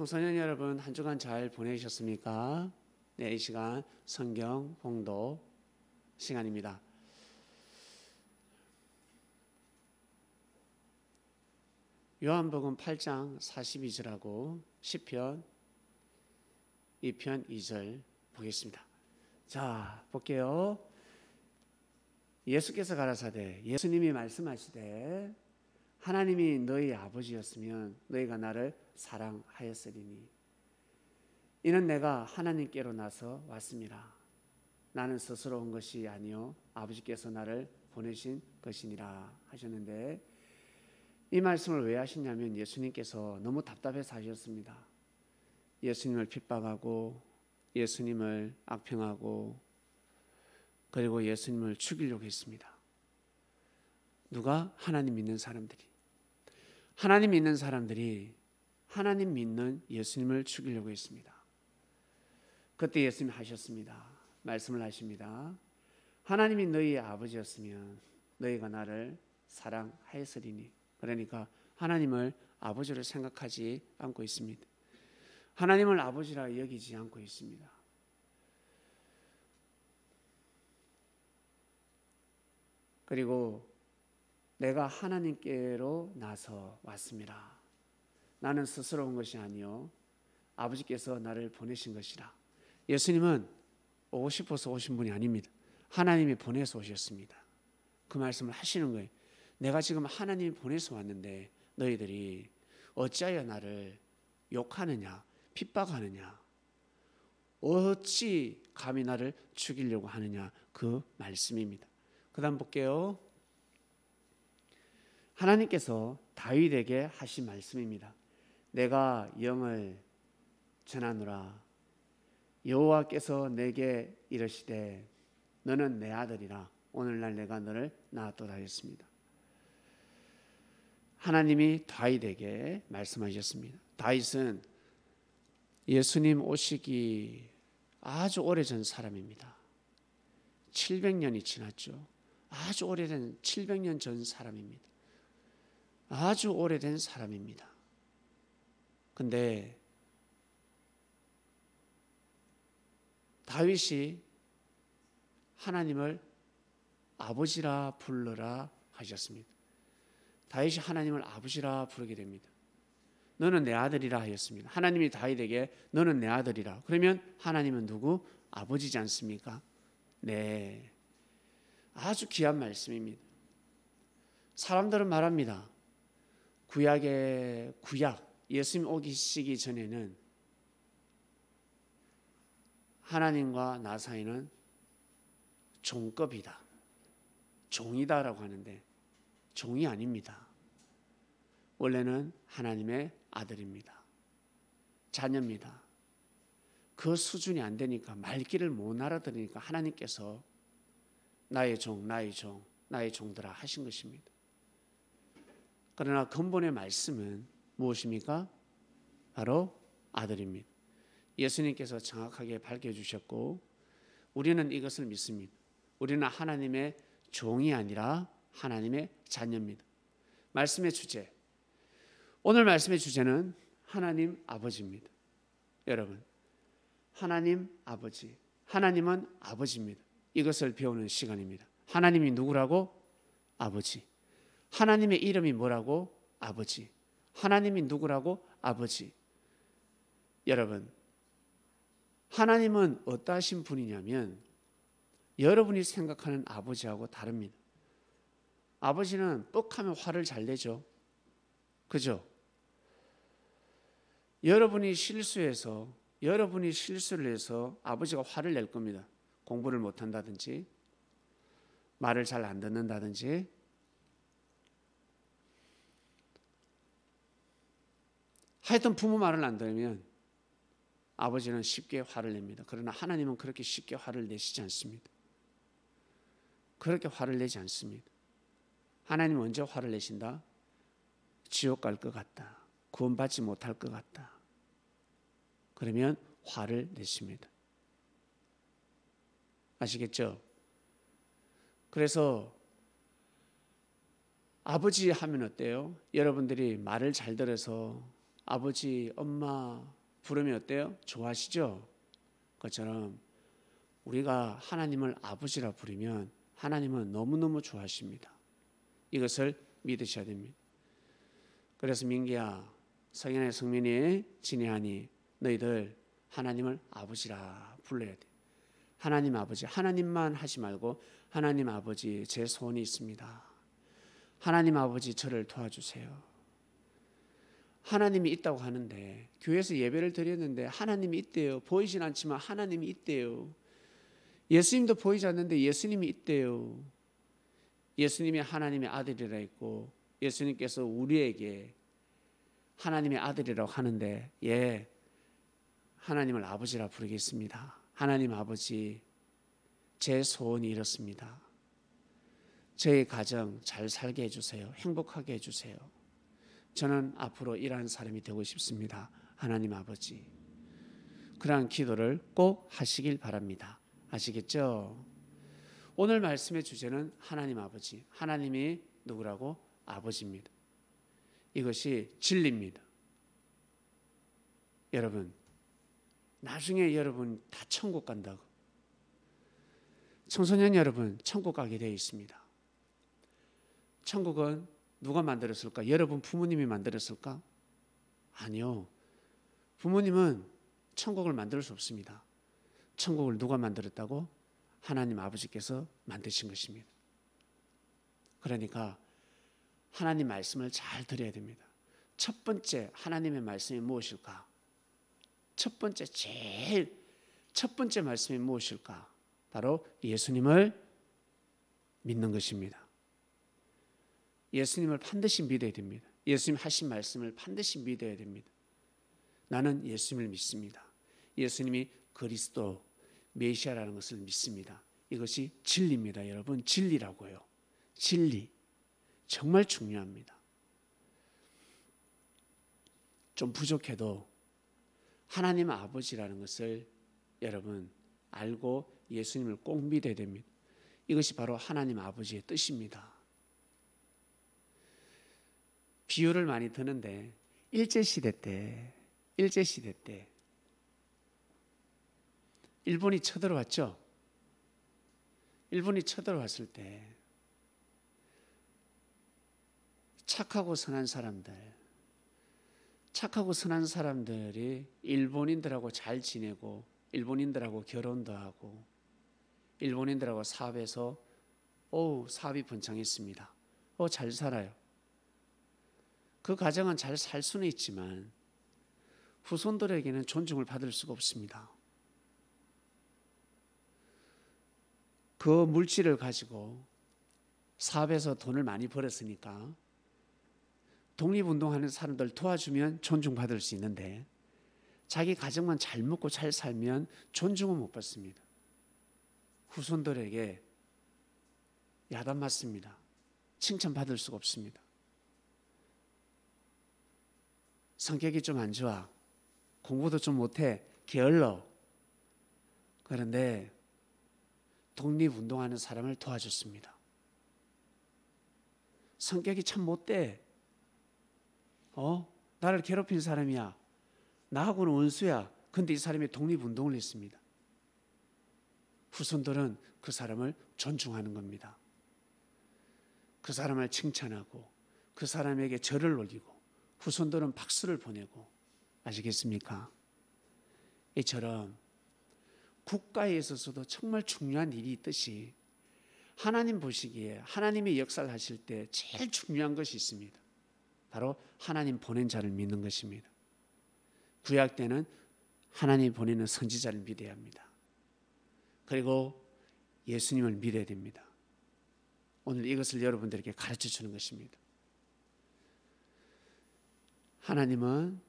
청소년 여러분 한 주간 잘 보내셨습니까? 네, 이 시간 성경 봉도 시간입니다. 요한복음 8장 42절하고 10편 2편 2절 보겠습니다. 자, 볼게요. 예수께서 가라사대 예수님이 말씀하시되 하나님이 너희 아버지였으면 너희가 나를 사랑하였으리니 이는 내가 하나님께로 나서 왔습니다. 나는 스스로 온 것이 아니요 아버지께서 나를 보내신 것이니라 하셨는데 이 말씀을 왜 하시냐면 예수님께서 너무 답답해서 하셨습니다. 예수님을 핍박하고 예수님을 악평하고 그리고 예수님을 죽이려고 했습니다. 누가 하나님 믿는 사람들이 하나님 믿는 사람들이 하나님 믿는 예수님을 죽이려고 했습니다. 그때 예수님 하셨습니다. 말씀을 하십니다. 하나님이 너희 아버지였으면 너희가 나를 사랑하였으리니 그러니까 하나님을 아버지로 생각하지 않고 있습니다. 하나님을 아버지라 여기지 않고 있습니다. 그리고 내가 하나님께로 나서 왔습니다. 나는 스스로 온 것이 아니요 아버지께서 나를 보내신 것이라. 예수님은 오고 싶어서 오신 분이 아닙니다. 하나님이 보내서 오셨습니다. 그 말씀을 하시는 거예요. 내가 지금 하나님이 보내서 왔는데 너희들이 어찌하여 나를 욕하느냐, 핍박하느냐, 어찌 감히 나를 죽이려고 하느냐 그 말씀입니다. 그다음 볼게요. 하나님께서 다윗에게 하신 말씀입니다. 내가 영을 전하노라 여호와께서 내게 이르시되 너는 내 아들이라 오늘날 내가 너를 낳았도다 했습니다. 하나님이 다윗에게 말씀하셨습니다. 다윗은 예수님 오시기 아주 오래전 사람입니다. 700년이 지났죠. 아주 오래된 700년 전 사람입니다. 아주 오래된 사람입니다. 근데 다윗이 하나님을 아버지라 불러라 하셨습니다. 다윗이 하나님을 아버지라 부르게 됩니다. 너는 내 아들이라 하였습니다. 하나님이 다윗에게 너는 내 아들이라. 그러면 하나님은 누구? 아버지지 않습니까? 네. 아주 귀한 말씀입니다. 사람들은 말합니다. 구약의 구약 예수님 오시기 전에는 하나님과 나 사이는 종급이다. 종이다라고 하는데 종이 아닙니다. 원래는 하나님의 아들입니다. 자녀입니다. 그 수준이 안 되니까 말귀를 못 알아들으니까 하나님께서 나의 종, 나의 종, 나의 종들아 하신 것입니다. 그러나 근본의 말씀은 무엇입니까? 바로 아들입니다. 예수님께서 정확하게 밝혀주셨고 우리는 이것을 믿습니다. 우리는 하나님의 종이 아니라 하나님의 자녀입니다. 말씀의 주제. 오늘 말씀의 주제는 하나님 아버지입니다. 여러분, 하나님 아버지. 하나님은 아버지입니다. 이것을 배우는 시간입니다. 하나님이 누구라고? 아버지. 하나님의 이름이 뭐라고? 아버지. 하나님이 누구라고? 아버지. 여러분, 하나님은 어떠하신 분이냐면 여러분이 생각하는 아버지하고 다릅니다. 아버지는 뻑하면 화를 잘 내죠. 그죠? 여러분이 실수해서 여러분이 실수를 해서 아버지가 화를 낼 겁니다. 공부를 못 한다든지 말을 잘 안 듣는다든지 하여튼 부모 말을 안 들으면 아버지는 쉽게 화를 냅니다. 그러나 하나님은 그렇게 쉽게 화를 내시지 않습니다. 그렇게 화를 내지 않습니다. 하나님 언제 화를 내신다? 지옥 갈 것 같다. 구원받지 못할 것 같다. 그러면 화를 내십니다. 아시겠죠? 그래서 아버지 하면 어때요? 여러분들이 말을 잘 들어서 아버지, 엄마 부르면 어때요? 좋아하시죠? 그처럼 우리가 하나님을 아버지라 부르면 하나님은 너무너무 좋아하십니다. 이것을 믿으셔야 됩니다. 그래서 민기야, 성현의 성민이 진해하니 너희들 하나님을 아버지라 불러야 돼. 하나님 아버지, 하나님만 하지 말고 하나님 아버지 제 소원이 있습니다. 하나님 아버지 저를 도와주세요. 하나님이 있다고 하는데 교회에서 예배를 드렸는데 하나님이 있대요. 보이진 않지만 하나님이 있대요. 예수님도 보이지 않는데 예수님이 있대요. 예수님이 하나님의 아들이라 했고 예수님께서 우리에게 하나님의 아들이라고 하는데 예 하나님을 아버지라 부르겠습니다. 하나님 아버지 제 소원이 이렇습니다. 저희 가정 잘 살게 해주세요. 행복하게 해주세요. 저는 앞으로 이러한 사람이 되고 싶습니다. 하나님 아버지. 그러한 기도를 꼭 하시길 바랍니다. 아시겠죠? 오늘 말씀의 주제는 하나님 아버지. 하나님이 누구라고? 아버지입니다. 이것이 진리입니다. 여러분, 나중에 여러분 다 천국 간다고. 청소년 여러분, 천국 가게 되어 있습니다. 천국은 누가 만들었을까? 여러분 부모님이 만들었을까? 아니요. 부모님은 천국을 만들 수 없습니다. 천국을 누가 만들었다고? 하나님 아버지께서 만드신 것입니다. 그러니까 하나님 말씀을 잘 들어야 됩니다. 첫 번째 하나님의 말씀이 무엇일까? 첫 번째 제일 첫 번째 말씀이 무엇일까? 바로 예수님을 믿는 것입니다. 예수님을 반드시 믿어야 됩니다. 예수님 하신 말씀을 반드시 믿어야 됩니다. 나는 예수님을 믿습니다. 예수님이 그리스도 메시아라는 것을 믿습니다. 이것이 진리입니다, 여러분. 진리라고요. 진리. 정말 중요합니다. 좀 부족해도 하나님 아버지라는 것을 여러분 알고 예수님을 꼭 믿어야 됩니다. 이것이 바로 하나님 아버지의 뜻입니다. 비유를 많이 드는데 일제 시대 때 일제 시대 때 일본이 쳐들어왔죠. 일본이 쳐들어왔을 때 착하고 선한 사람들 착하고 선한 사람들이 일본인들하고 잘 지내고 일본인들하고 결혼도 하고 일본인들하고 사업해서 오 사업이 번창했습니다. 어 잘 살아요. 그 가정은 잘 살 수는 있지만 후손들에게는 존중을 받을 수가 없습니다. 그 물질을 가지고 사업에서 돈을 많이 벌었으니까 독립운동하는 사람들 도와주면 존중받을 수 있는데 자기 가정만 잘 먹고 잘 살면 존중을 못 받습니다. 후손들에게 야단 맞습니다. 칭찬받을 수가 없습니다. 성격이 좀 안 좋아. 공부도 좀 못해. 게을러. 그런데 독립운동하는 사람을 도와줬습니다. 성격이 참 못돼. 어? 나를 괴롭힌 사람이야. 나하고는 원수야. 근데 이 사람이 독립운동을 했습니다. 후손들은 그 사람을 존중하는 겁니다. 그 사람을 칭찬하고 그 사람에게 절을 올리고 후손들은 박수를 보내고 아시겠습니까? 이처럼 국가에 있어서도 정말 중요한 일이 있듯이 하나님 보시기에 하나님의 역사를 하실 때 제일 중요한 것이 있습니다. 바로 하나님 보낸 자를 믿는 것입니다. 구약 때는 하나님 보내는 선지자를 믿어야 합니다. 그리고 예수님을 믿어야 됩니다. 오늘 이것을 여러분들에게 가르쳐 주는 것입니다. 하나님은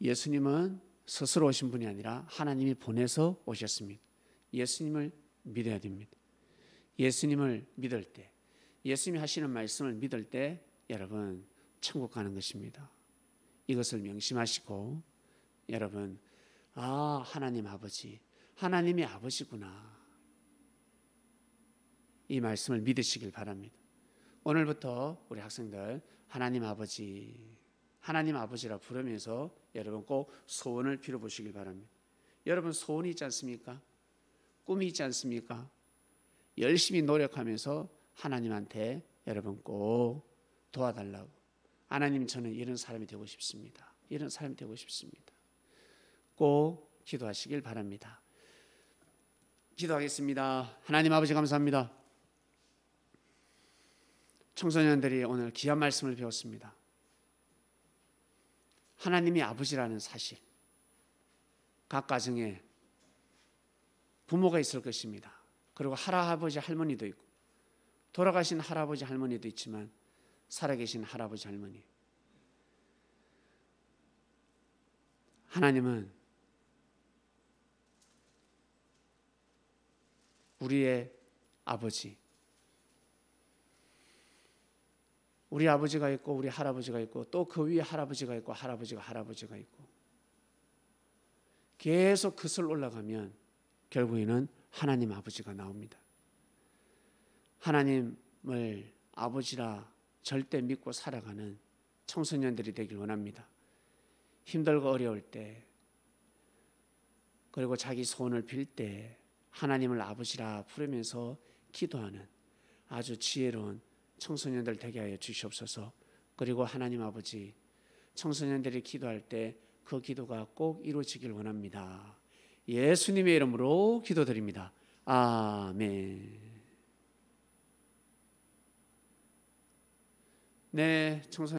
예수님은 스스로 오신 분이 아니라 하나님이 보내서 오셨습니다. 예수님을 믿어야 됩니다. 예수님을 믿을 때, 예수님이 하시는 말씀을 믿을 때 여러분 천국 가는 것입니다. 이것을 명심하시고 여러분 아 하나님 아버지 하나님이 아버지구나 이 말씀을 믿으시길 바랍니다. 오늘부터 우리 학생들 하나님 아버지 하나님 아버지라 부르면서 여러분 꼭 소원을 빌어보시길 바랍니다. 여러분 소원이 있지 않습니까? 꿈이 있지 않습니까? 열심히 노력하면서 하나님한테 여러분 꼭 도와달라고. 하나님 저는 이런 사람이 되고 싶습니다. 이런 사람이 되고 싶습니다. 꼭 기도하시길 바랍니다. 기도하겠습니다. 하나님 아버지 감사합니다. 청소년들이 오늘 귀한 말씀을 배웠습니다. 하나님이 아버지라는 사실. 각 가정에 부모가 있을 것입니다. 그리고 할아버지 할머니도 있고 돌아가신 할아버지 할머니도 있지만 살아계신 할아버지 할머니. 하나님은 우리의 아버지. 우리 아버지가 있고 우리 할아버지가 있고 또 그 위에 할아버지가 있고 할아버지가 할아버지가 있고 계속 그슬 올라가면 결국에는 하나님 아버지가 나옵니다. 하나님을 아버지라 절대 믿고 살아가는 청소년들이 되길 원합니다. 힘들고 어려울 때 그리고 자기 소원을 빌 때 하나님을 아버지라 부르면서 기도하는 아주 지혜로운 청소년들 되게 하여 주시옵소서. 그리고 하나님 아버지 청소년들이 기도할 때 그 기도가 꼭 이루어지길 원합니다. 예수님의 이름으로 기도드립니다. 아멘. 네, 청소